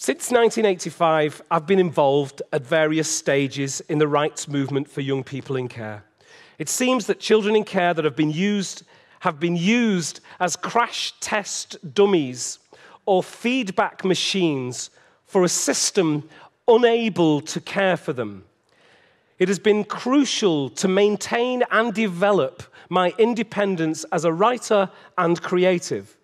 Since 1985, I've been involved at various stages in the rights movement for young people in care. It seems that children in care that have been used have been used as crash test dummies or feedback machines for a system unable to care for them. It has been crucial to maintain and develop my independence as a writer and creative.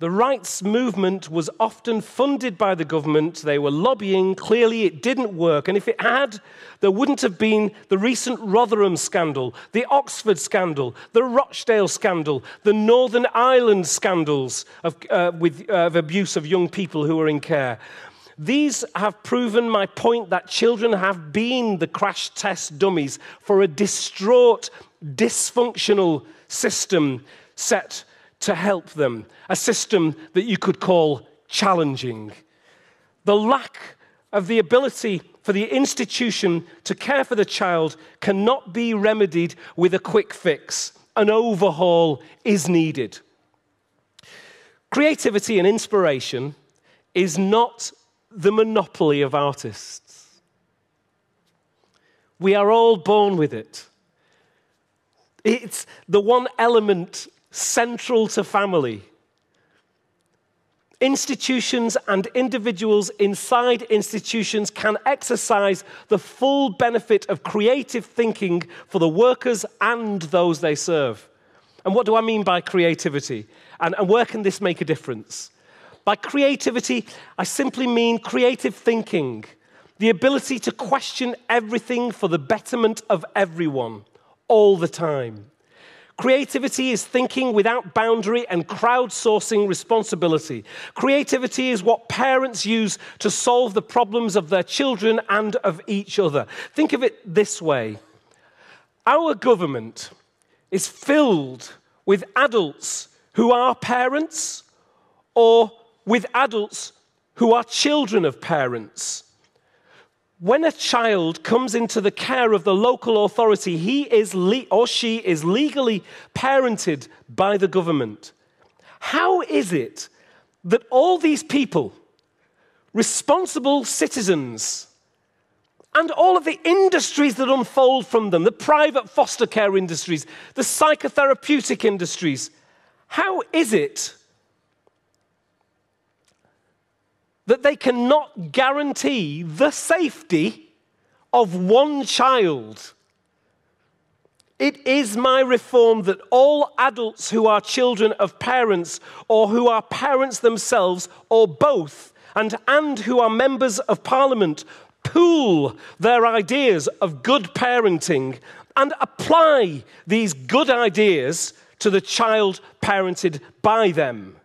The rights movement was often funded by the government. They were lobbying. Clearly, it didn't work. And if it had, there wouldn't have been the recent Rotherham scandal, the Oxford scandal, the Rochdale scandal, the Northern Ireland scandals of, uh, with, uh, of abuse of young people who are in care. These have proven my point that children have been the crash test dummies for a distraught, dysfunctional system set to help them, a system that you could call challenging. The lack of the ability for the institution to care for the child cannot be remedied with a quick fix. An overhaul is needed. Creativity and inspiration is not the monopoly of artists. We are all born with it. It's the one element central to family. Institutions and individuals inside institutions can exercise the full benefit of creative thinking for the workers and those they serve. And what do I mean by creativity? And, and where can this make a difference? By creativity, I simply mean creative thinking, the ability to question everything for the betterment of everyone all the time. Creativity is thinking without boundary and crowdsourcing responsibility. Creativity is what parents use to solve the problems of their children and of each other. Think of it this way our government is filled with adults who are parents or with adults who are children of parents when a child comes into the care of the local authority, he is le- or she is legally parented by the government. How is it that all these people, responsible citizens, and all of the industries that unfold from them, the private foster care industries, the psychotherapeutic industries, how is it that they cannot guarantee the safety of one child. It is my reform that all adults who are children of parents or who are parents themselves or both and, and who are members of parliament pool their ideas of good parenting and apply these good ideas to the child parented by them.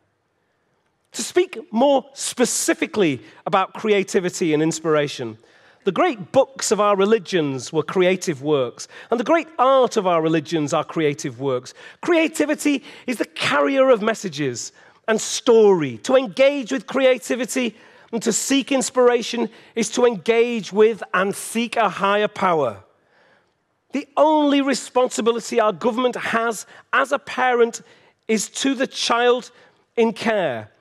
To speak more specifically about creativity and inspiration, the great books of our religions were creative works, and the great art of our religions are creative works. Creativity is the carrier of messages and story. To engage with creativity and to seek inspiration is to engage with and seek a higher power. The only responsibility our government has as a parent is to the child in care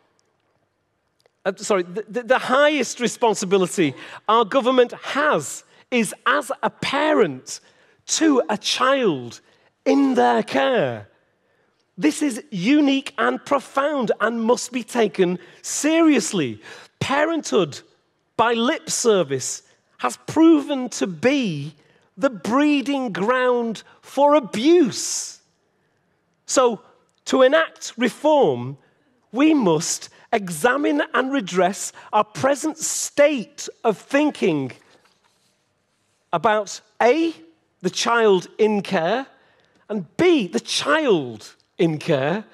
uh, sorry, the, the highest responsibility our government has is as a parent to a child in their care. This is unique and profound and must be taken seriously. Parenthood by lip service has proven to be the breeding ground for abuse. So, to enact reform, we must examine and redress our present state of thinking about A, the child in care, and B, the child in care,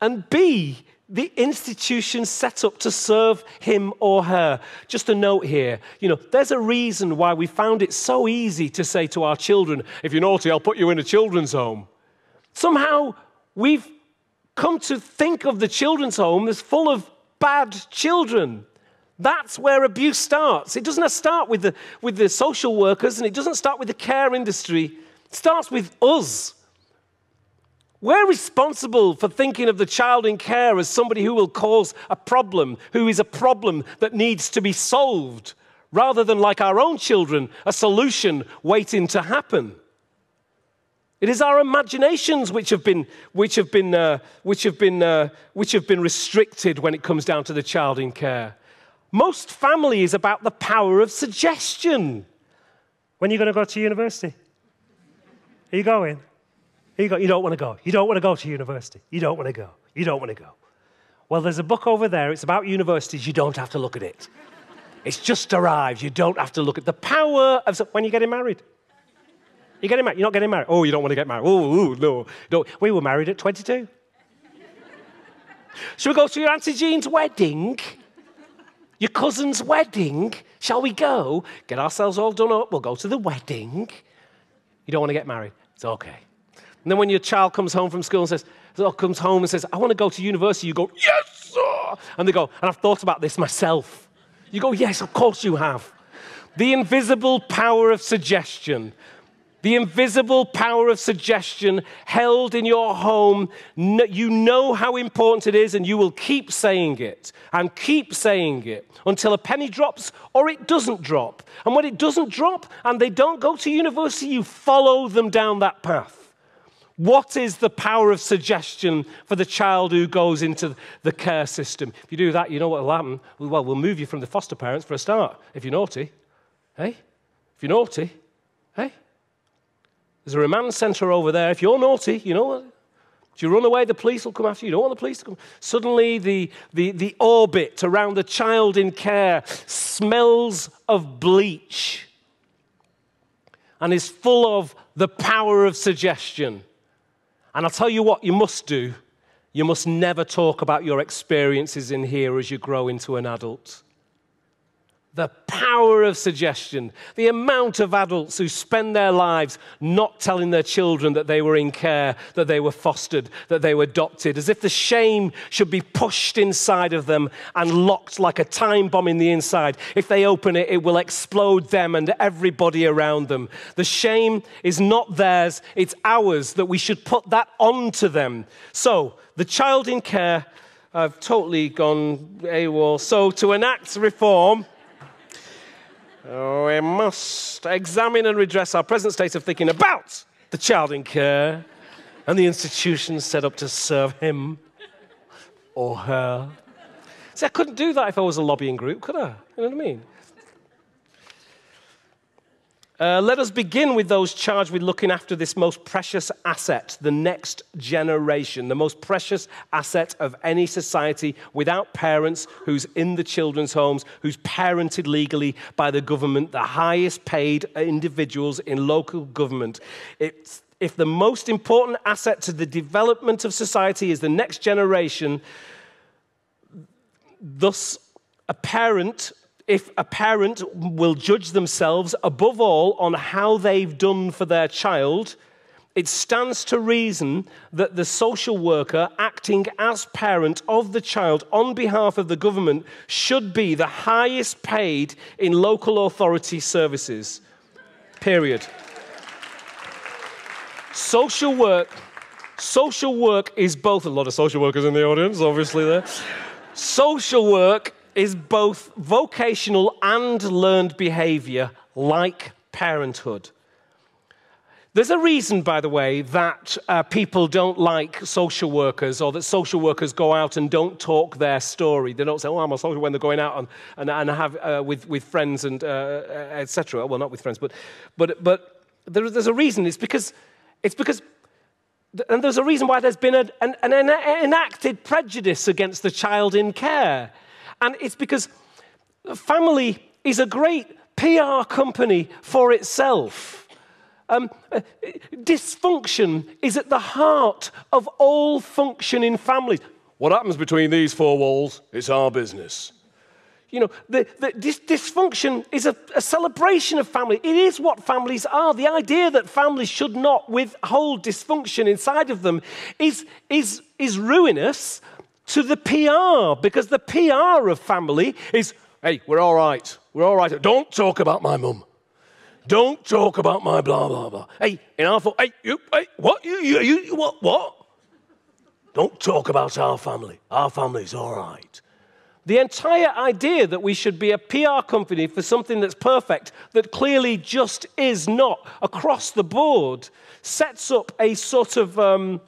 and B, the institution set up to serve him or her. Just a note here, you know, there's a reason why we found it so easy to say to our children, if you're naughty, I'll put you in a children's home. Somehow we've come to think of the children's home as full of bad children. That's where abuse starts. It doesn't start with the, with the social workers and it doesn't start with the care industry. It starts with us. We're responsible for thinking of the child in care as somebody who will cause a problem, who is a problem that needs to be solved, rather than like our own children, a solution waiting to happen. It is our imaginations which have been, which have been, uh, which have been, uh, which have been restricted when it comes down to the child in care. Most family is about the power of suggestion. When are you going to go to university? Are you going? Are you, go? you don't want to go. You don't want to go to university. You don't want to go. You don't want to go. Well, there's a book over there. It's about universities. You don't have to look at it. It's just arrived. You don't have to look at the power of when you're getting married. You're getting married. You're not getting married. Oh, you don't want to get married. Oh, no. no. We were married at 22. Shall we go to your Auntie Jean's wedding? Your cousin's wedding? Shall we go? Get ourselves all done up. We'll go to the wedding. You don't want to get married. It's okay. And then when your child comes home from school and says, comes home and says, I want to go to university, you go, Yes, sir. And they go, And I've thought about this myself. You go, Yes, of course you have. The invisible power of suggestion the invisible power of suggestion held in your home. You know how important it is, and you will keep saying it and keep saying it until a penny drops or it doesn't drop. And when it doesn't drop and they don't go to university, you follow them down that path. What is the power of suggestion for the child who goes into the care system? If you do that, you know what will happen? Well, we'll move you from the foster parents for a start if you're naughty. Hey? If you're naughty, hey? There's a remand centre over there. If you're naughty, you know what? If you run away, the police will come after you. You don't want the police to come. Suddenly, the, the, the orbit around the child in care smells of bleach and is full of the power of suggestion. And I'll tell you what you must do you must never talk about your experiences in here as you grow into an adult. The power of suggestion. The amount of adults who spend their lives not telling their children that they were in care, that they were fostered, that they were adopted, as if the shame should be pushed inside of them and locked like a time bomb in the inside. If they open it, it will explode them and everybody around them. The shame is not theirs, it's ours, that we should put that onto them. So, the child in care, I've totally gone AWOL. So, to enact reform, Oh, we must examine and redress our present state of thinking about the child in care and the institutions set up to serve him or her. See, I couldn't do that if I was a lobbying group, could I? You know what I mean? Uh, let us begin with those charged with looking after this most precious asset, the next generation, the most precious asset of any society without parents who's in the children's homes, who's parented legally by the government, the highest paid individuals in local government. It's, if the most important asset to the development of society is the next generation, thus a parent if a parent will judge themselves above all on how they've done for their child, it stands to reason that the social worker acting as parent of the child on behalf of the government should be the highest paid in local authority services. Period. social work. Social work is both a lot of social workers in the audience, obviously, there. Social work is both vocational and learned behavior, like parenthood. There's a reason, by the way, that uh, people don't like social workers or that social workers go out and don't talk their story. They don't say, oh, I'm a social worker when they're going out and, and, and have uh, with, with friends and uh etc. Well, not with friends, but, but, but there, there's a reason. It's because, it's because and there's a reason why there's been a, an, an enacted prejudice against the child in care. And it's because family is a great PR company for itself. Um, uh, dysfunction is at the heart of all functioning families. What happens between these four walls? It's our business. You know, the, the dis- dysfunction is a, a celebration of family. It is what families are. The idea that families should not withhold dysfunction inside of them is, is, is ruinous to the PR because the PR of family is hey, we're all right. We're all right. Don't talk about my mum. Don't talk about my blah, blah, blah. Hey, in our fault, hey, you, hey, what? You, you, you, what, what? Don't talk about our family. Our family's all right. The entire idea that we should be a PR company for something that's perfect, that clearly just is not across the board, sets up a sort of. Um,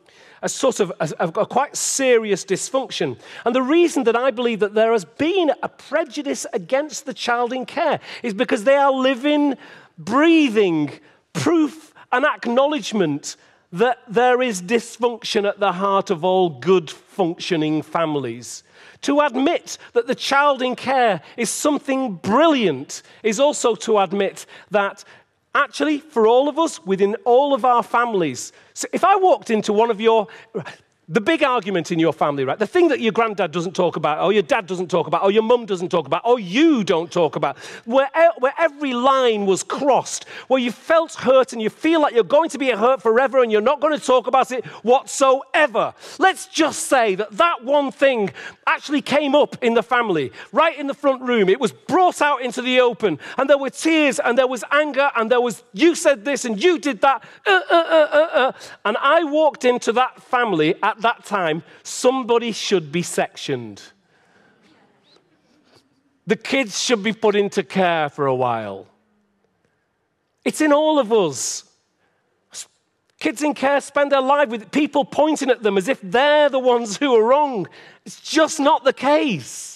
a sort of a, a, quite serious dysfunction. And the reason that I believe that there has been a prejudice against the child in care is because they are living, breathing proof and acknowledgement that there is dysfunction at the heart of all good functioning families. To admit that the child in care is something brilliant is also to admit that actually, for all of us, within all of our families, so if I walked into one of your the big argument in your family, right? The thing that your granddad doesn't talk about, or your dad doesn't talk about, or your mum doesn't talk about, or you don't talk about, where, where every line was crossed, where you felt hurt and you feel like you're going to be hurt forever and you're not going to talk about it whatsoever. Let's just say that that one thing actually came up in the family, right in the front room. It was brought out into the open, and there were tears, and there was anger, and there was, you said this, and you did that. Uh, uh, uh, uh, uh. and I walked into that family at at that time, somebody should be sectioned. The kids should be put into care for a while. It's in all of us. Kids in care spend their life with people pointing at them as if they're the ones who are wrong. It's just not the case.